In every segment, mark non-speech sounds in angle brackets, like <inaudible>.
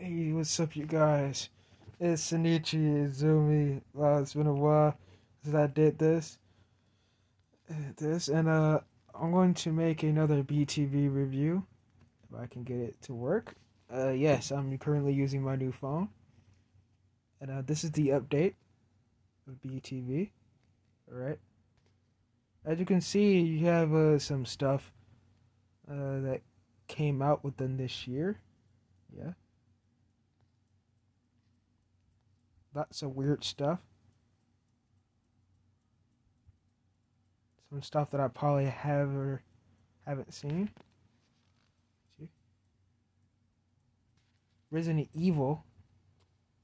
Hey, what's up, you guys? It's Shinichi Izumi. Wow, it's been a while since I did this. Uh, This, and uh, I'm going to make another BeeTV review if I can get it to work. Uh, yes, I'm currently using my new phone, and uh, this is the update of BeeTV. All right. As you can see, you have uh, some stuff uh, that came out within this year. Yeah. Lots of weird stuff. Some stuff that I probably have or haven't seen. See? Resident Evil.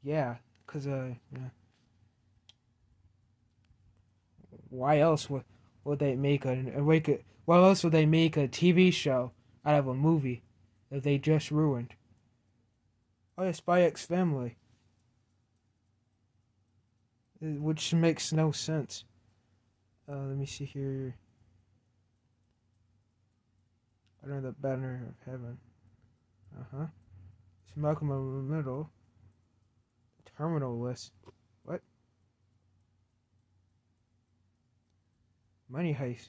Yeah, cause uh. Why else would would they make a, make a why else would they make a TV show out of a movie that they just ruined? Oh, yeah, Spy X Family which makes no sense. Uh, let me see here. Under the banner of heaven. Uh huh. It's Malcolm in the middle. Terminal list. What? Money heist.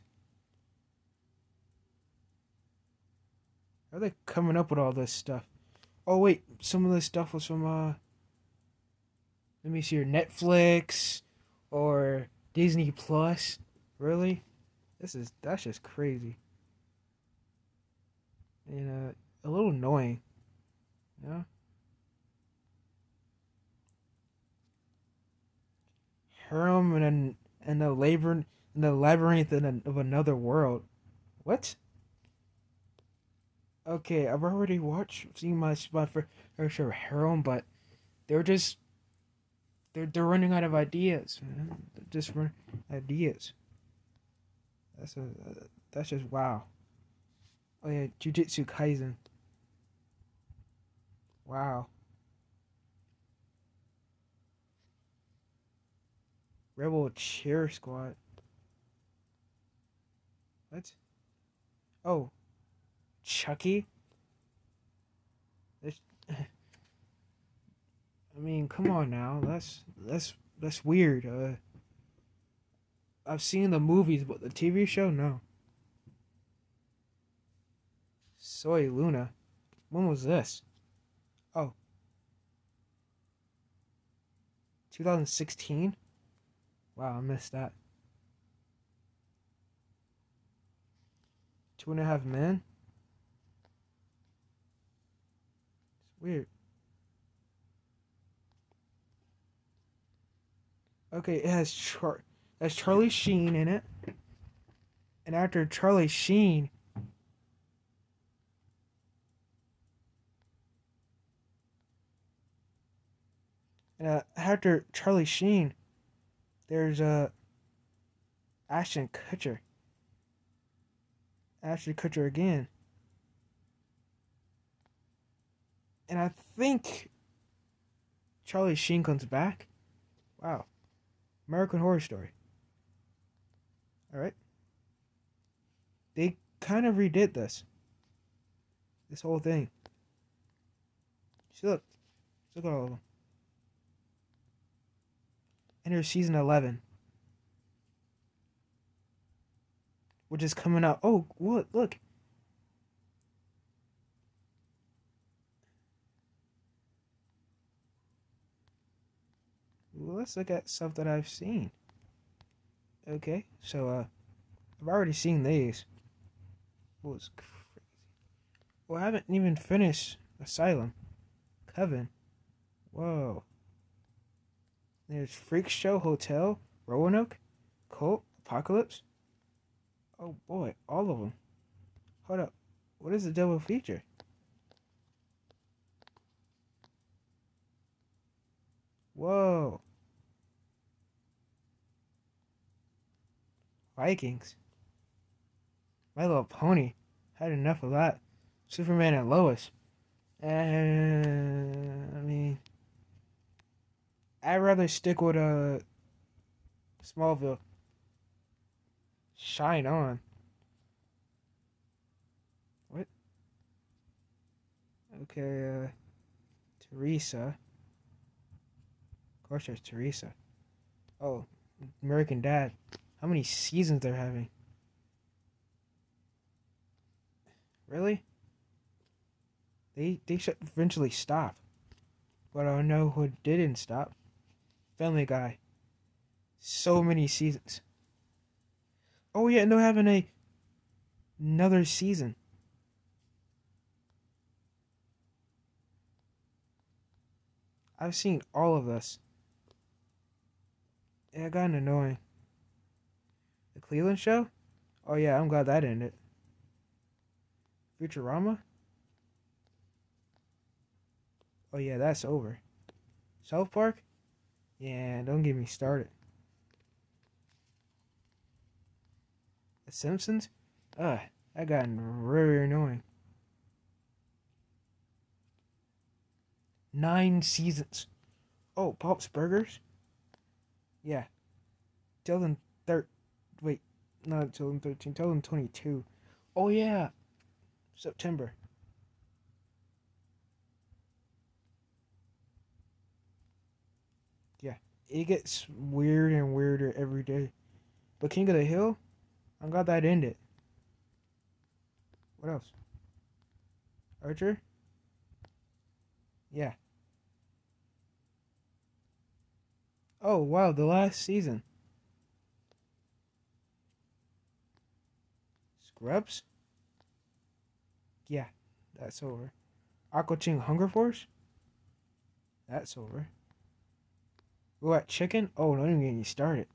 How are they coming up with all this stuff? Oh wait, some of this stuff was from uh let me see your Netflix or Disney Plus. Really? This is that's just crazy. And uh a little annoying. Yeah. Harem and an and the labor and the labyrinth in of another world. What? Okay, I've already watched seen my my first of Harem, but they're just they're they're running out of ideas, man. They're just run ideas. That's a that's just wow. Oh yeah, Jujutsu Kaisen. Wow. Rebel Cheer Squad. What? Oh, Chucky. I mean, come on now. That's that's that's weird. Uh, I've seen the movies, but the TV show, no. Soy Luna. When was this? Oh. 2016? Wow, I missed that. Two and a half men? It's weird. Okay, it has Char has Charlie Sheen in it. And after Charlie Sheen uh, after Charlie Sheen, there's uh, Ashton Kutcher. Ashton Kutcher again. And I think Charlie Sheen comes back. Wow. American Horror Story. Alright? They kind of redid this. This whole thing. See, look. Look at all of them. And here's season 11. Which is coming out. Oh, what? Look. Well, let's look at stuff that I've seen. Okay, so uh, I've already seen these. What was crazy? Well, I haven't even finished Asylum, Coven. Whoa. There's Freak Show Hotel, Roanoke, Cult, Apocalypse. Oh boy, all of them. Hold up, what is the double feature? Whoa. Vikings. My Little Pony. Had enough of that. Superman and Lois. And I mean, I'd rather stick with a uh, Smallville. Shine on. What? Okay. Uh, Teresa. Of course, there's Teresa. Oh, American Dad. How many seasons they're having? Really? They they should eventually stop. But I know who didn't stop. Family Guy. So many seasons. Oh yeah, and they're having a another season. I've seen all of this. Yeah, it got annoying. Cleveland Show? Oh yeah, I'm glad that ended. Futurama? Oh yeah, that's over. South Park? Yeah, don't get me started. The Simpsons? Ugh, that got very annoying. Nine seasons. Oh, Bob's Burgers? Yeah. Till them thir wait, not till them thirteen, till them twenty two. Oh yeah. September. Yeah. It gets weird and weirder every day. But King of the Hill, I'm glad that ended. What else? Archer? Yeah. Oh, wow, the last season. Scrubs? Yeah, that's over. Aqua Teen Hunger Force? That's over. What, Chicken? Oh, don't even get me started.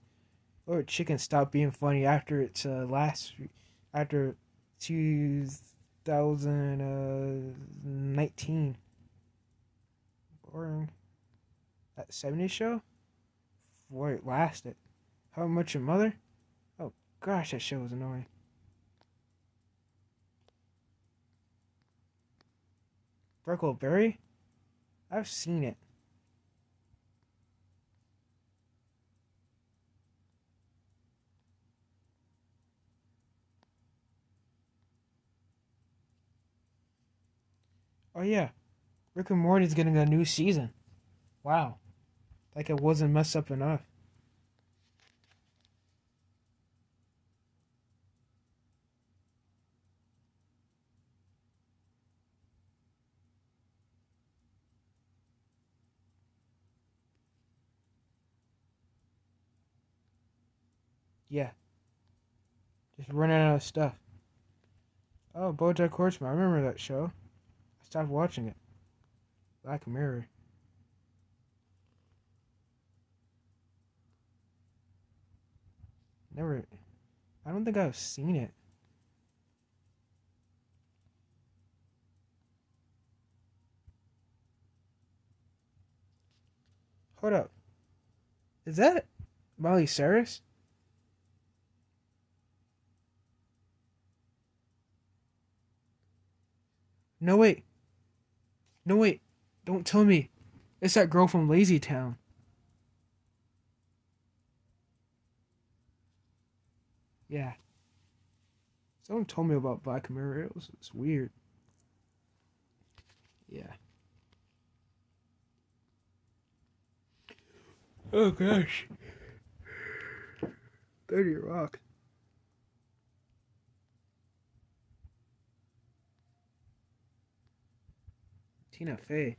Or Chicken stopped being funny after its uh, last, after 2019. Boring. That 70s show? Where it lasted. How much your mother? Oh gosh, that show was annoying. Berry? I've seen it. Oh yeah, Rick and Morty's getting a new season. Wow, like it wasn't messed up enough. Yeah. Just running out of stuff. Oh, BoJack Horseman. I remember that show. I stopped watching it. Black Mirror. Never. I don't think I've seen it. Hold up. Is that Miley Cyrus? No, wait. No, wait. Don't tell me. It's that girl from Lazy Town. Yeah. Someone told me about Black Mirror. It was, it's weird. Yeah. Oh gosh. 30 Rock. Tina Fey.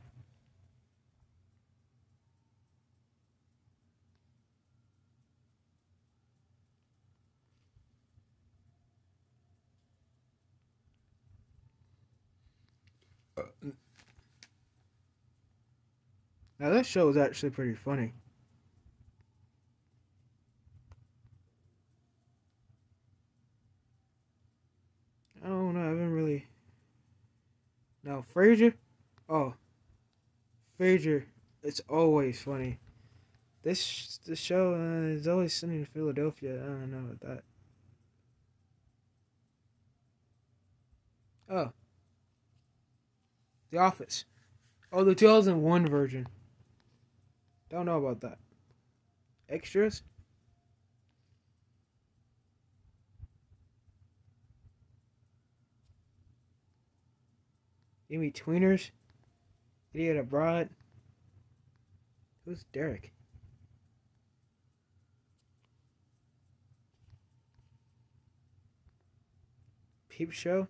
Now this show is actually pretty funny. I don't know, I haven't really. Now Frasier, oh, Frasier, it's always funny. This the show uh, is always sunny in Philadelphia. I don't know about that. Oh, The Office. Oh, the 2001 version. Don't know about that. Extras? Give me tweeners? Idiot abroad. Who's Derek? Peep show?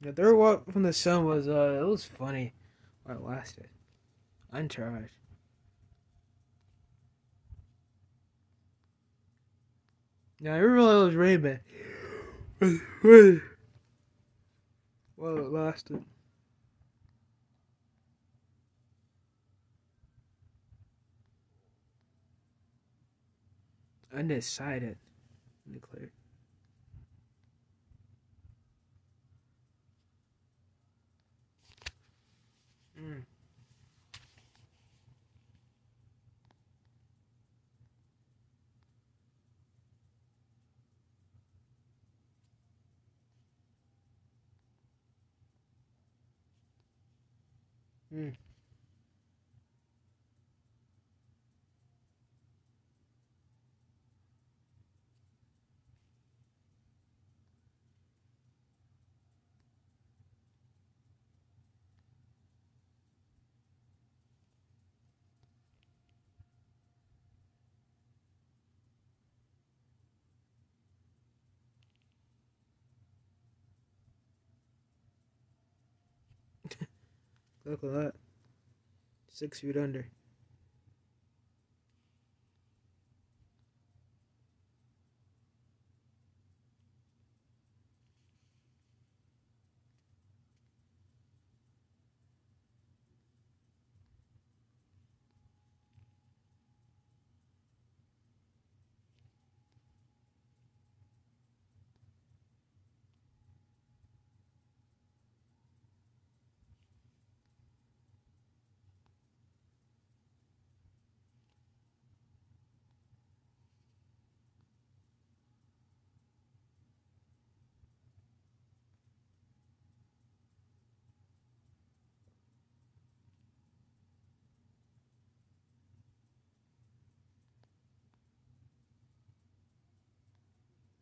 The third rock from the sun was uh it was funny while it lasted. Entourage. Yeah, I it was Raven. Well, it lasted. Undecided. Declared. Mm. Mm. Look at that. Six feet under.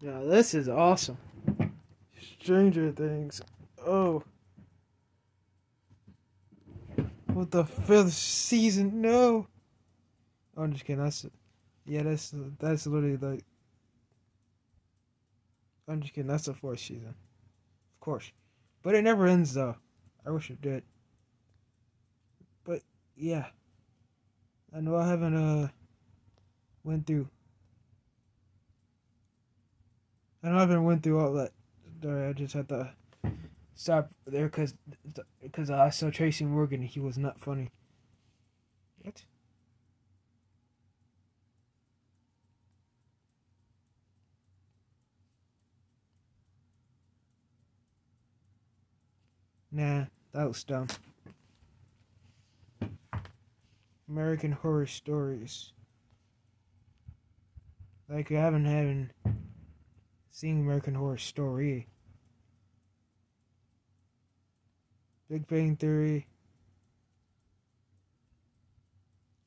Now this is awesome. Stranger Things. Oh. What the fifth season? No. Oh, I'm just kidding. That's yeah. That's that's literally like. I'm just kidding. That's the fourth season, of course, but it never ends though. I wish it did. But yeah, I know I haven't uh went through I know I haven't went through all that. Sorry, I just had to stop there because because I saw Tracy Morgan. He was not funny. What? Nah, that was dumb. American Horror Stories. Like you haven't having seeing American Horror Story. Big Bang Theory.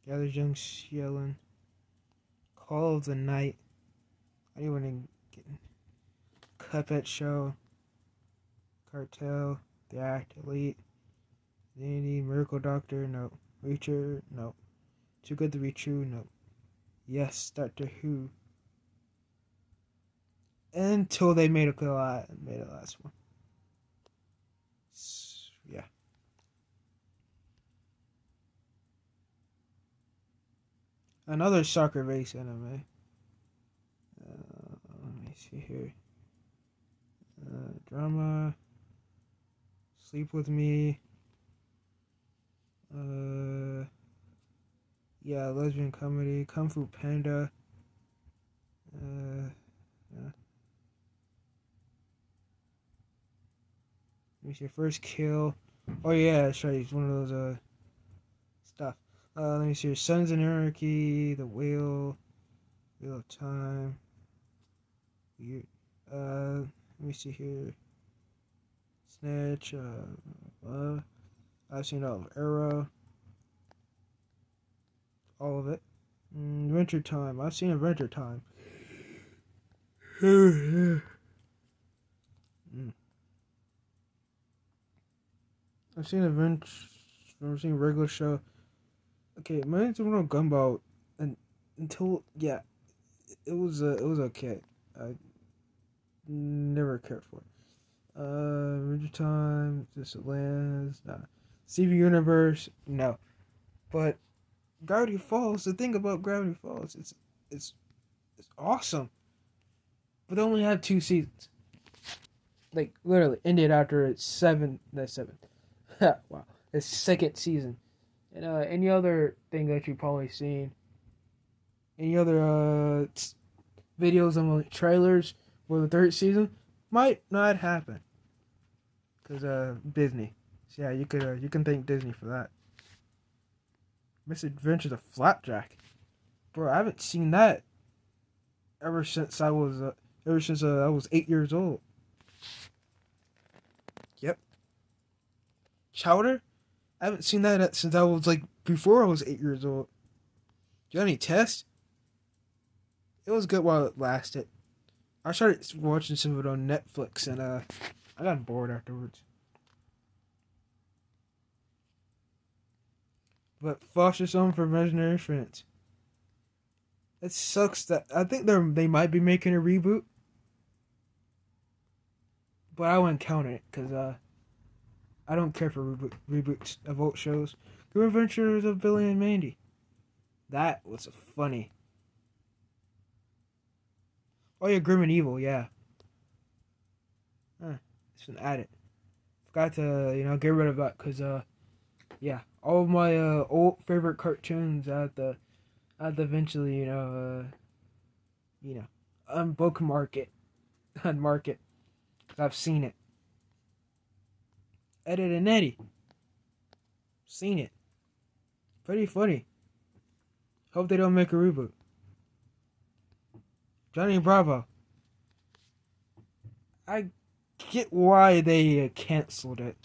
Gather Young Sheldon. Call of the Night. I didn't want to get Cuphead Show. Cartel. The Act. Elite. Danny. Miracle Doctor. No. Reacher. No. Too Good to Be True. No. Yes. Doctor Who until they made a lot made a last one. Yeah. Another soccer base anime. Uh, let me see here. Uh, drama. Sleep with me. Uh, yeah, lesbian comedy. Kung Fu Panda. Your first kill. Oh yeah, that's right. It's one of those uh stuff. Uh, let me see. Your Sons and Anarchy, The Wheel, Wheel of Time. Uh, let me see here. Snatch. Uh, uh I've seen all of Arrow. All of it. Mm, Adventure Time. I've seen Adventure Time. <sighs> <sighs> I've seen Adventure. I've seen regular show. Okay, my original Gumball, and until yeah, it was uh, it was okay. I never cared for it. Uh, Adventure Time, Distant Lands, nah. Steven Universe, no. But Gravity Falls, the thing about Gravity Falls, it's it's it's awesome. But they only had two seasons. Like literally ended after its seven that's seven. <laughs> wow. Its second season. And uh any other thing that you've probably seen. Any other uh videos on like, trailers for the third season might not happen. Cause uh Disney. So yeah, you could uh, you can thank Disney for that. Misadventures of Flapjack. Bro, I haven't seen that ever since I was uh, ever since uh, I was eight years old. Chowder, I haven't seen that since I was like before I was eight years old. Johnny Test. It was good while it lasted. I started watching some of it on Netflix and uh, I got bored afterwards. but Foster Home for Imaginary Friends. It sucks that I think they're they might be making a reboot, but I wouldn't count it because uh, I don't care for reboot, reboots of old shows. Grim Adventures of Billy and Mandy. That was funny. Oh yeah, Grim and Evil, yeah. Huh, it's been added. Forgot to you know get rid of that because uh, yeah, all of my uh, old favorite cartoons at the at the eventually you know uh, you know on book market <laughs> on market I've seen it. Ed, Edd Eddy. Seen it. Pretty funny. Hope they don't make a reboot. Johnny Bravo. I get why they uh, canceled it.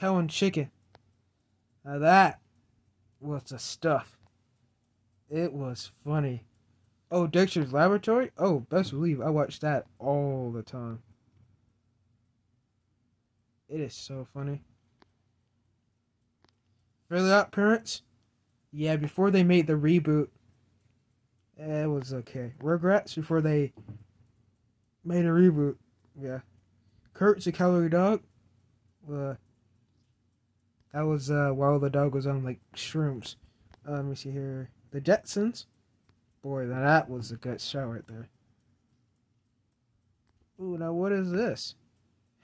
cow and chicken. Now that was the stuff. It was funny. Oh, Dexter's Laboratory? Oh, best believe I watch that all the time. It is so funny. Fairly Odd Parents? Yeah, before they made the reboot, it was okay. Regrets before they made a reboot. Yeah. Courage the Cowardly Dog? Uh, that was uh, while the dog was on like shrooms. Uh, let me see here. The Jetsons. Boy, that was a good show right there. Ooh, now what is this?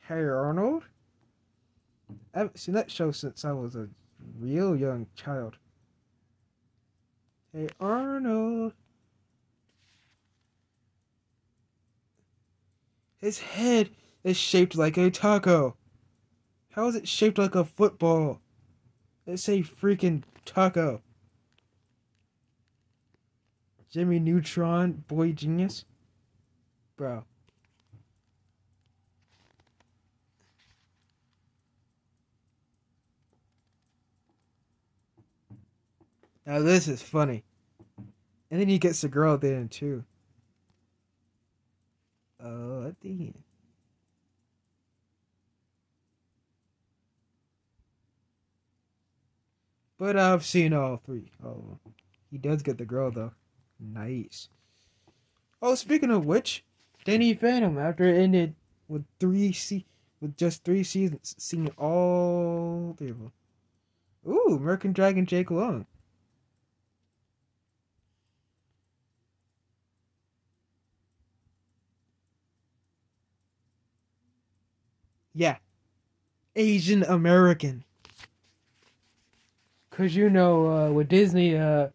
Hey Arnold? I haven't seen that show since I was a real young child. Hey Arnold. His head is shaped like a taco. How is it shaped like a football? It's a freaking taco. Jimmy Neutron, boy genius. Bro. Now this is funny. And then he gets the girl at the end too. Oh, at the end. But I've seen all three. Oh, he does get the girl though. Nice. Oh, speaking of which, Danny Phantom after it ended with three se- with just three seasons, seeing all three of them. Ooh, American Dragon Jake Long. Yeah. Asian American. Cause you know, uh, with Disney, uh,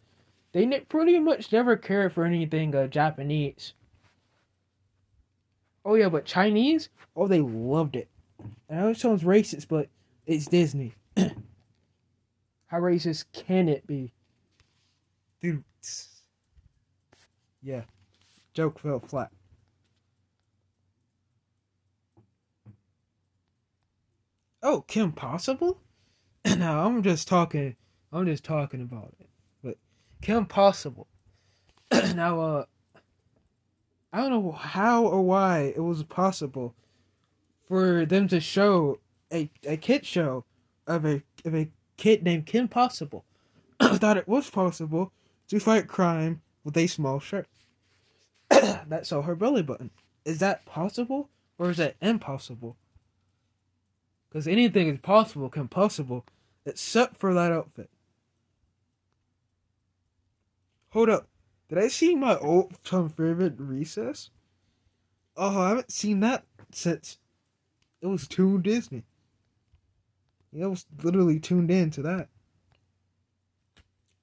they ne- pretty much never cared for anything uh, Japanese. Oh yeah, but Chinese, oh they loved it. I know it sounds racist, but it's Disney. <clears throat> How racist can it be? Dude. Yeah. Joke fell flat. Oh, Kim Possible? <clears throat> now I'm just talking. I'm just talking about it. Kim Possible. <clears throat> now, uh, I don't know how or why it was possible for them to show a a kid show of a of a kid named Kim Possible. <clears throat> I thought it was possible to fight crime with a small shirt <clears throat> that saw her belly button. Is that possible or is that impossible? Because anything is possible, can possible, except for that outfit. Hold up. Did I see my old time favorite Recess? Oh, I haven't seen that since it was Toon Disney. Yeah, I was literally tuned in to that.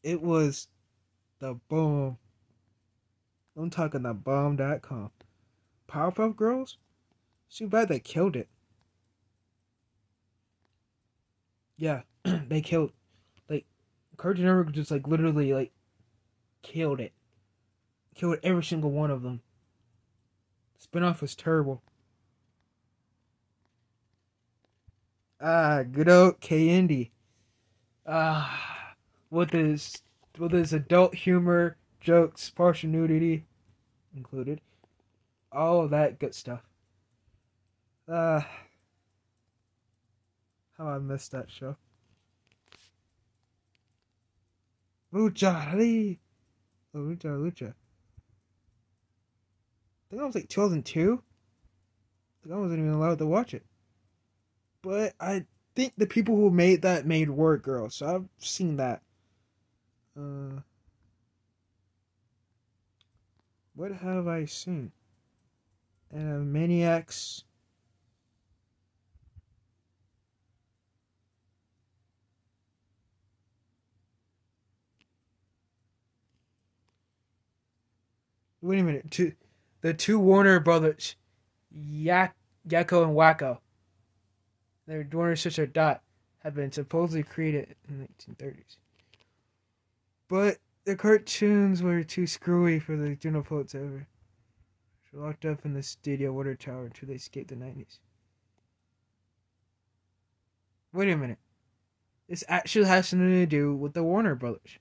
It was the bomb. I'm talking the bomb.com. Powerpuff Girls? Too bad they killed it. Yeah, <clears throat> they killed like Cartoon Network just like literally like killed it. Killed every single one of them. Spinoff was terrible. Ah, good old K Indy. Ah, with his with his adult humor, jokes, partial nudity included, all that good stuff. Ah, how I missed that show. Oh, Lucha, Lucha. I think I was like 2002. I wasn't even allowed to watch it. But I think the people who made that made Word Girl, so I've seen that. Uh, what have I seen? Uh, Maniacs. Wait a minute. Two, the two Warner brothers, Yak, Yakko and Wakko, their Warner sister Dot, have been supposedly created in the 1930s. But the cartoons were too screwy for the general public ever. Were locked up in the studio water tower until they escaped the 90s. Wait a minute. This actually has something to do with the Warner Brothers.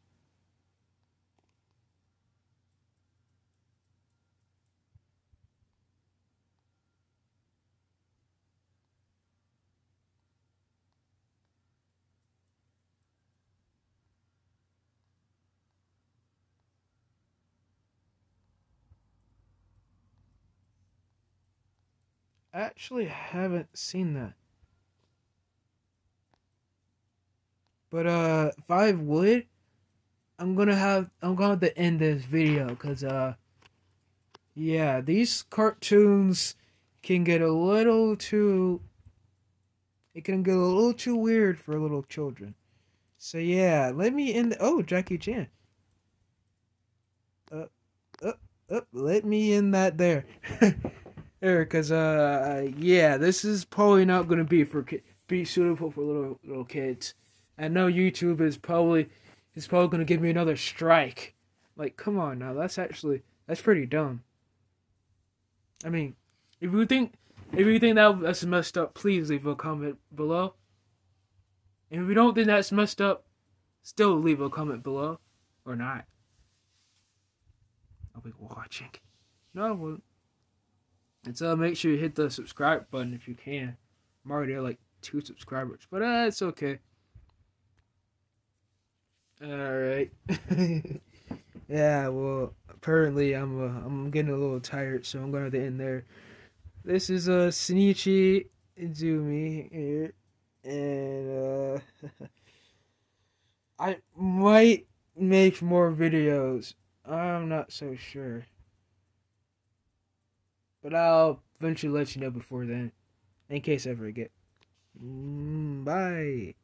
Actually haven't seen that. But uh if I would, I'm gonna have I'm gonna have to end this video because uh yeah, these cartoons can get a little too it can get a little too weird for little children. So yeah, let me end oh Jackie Chan. Uh, uh, uh, let me in that there. <laughs> there because uh yeah this is probably not to be for be suitable for little little kids. I know youtube is probably is probably to give me another strike. Like come on now that's actually that's pretty dumb. I mean if you think if you think that that's messed up please leave a comment below. And if you don't think that's messed up still leave a comment below or not. I'll be watching. No i won't and so make sure you hit the subscribe button if you can. I'm already at like two subscribers, but uh, it's okay. Alright. <laughs> yeah, well, apparently I'm uh, I'm getting a little tired, so I'm going to end there. This is uh, Shinichi Izumi here, and uh, <laughs> I might make more videos. I'm not so sure. But I'll eventually let you know before then, in case ever I forget. Mm, bye.